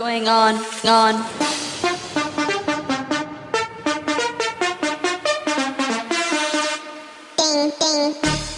Going on? On. Ding, ding.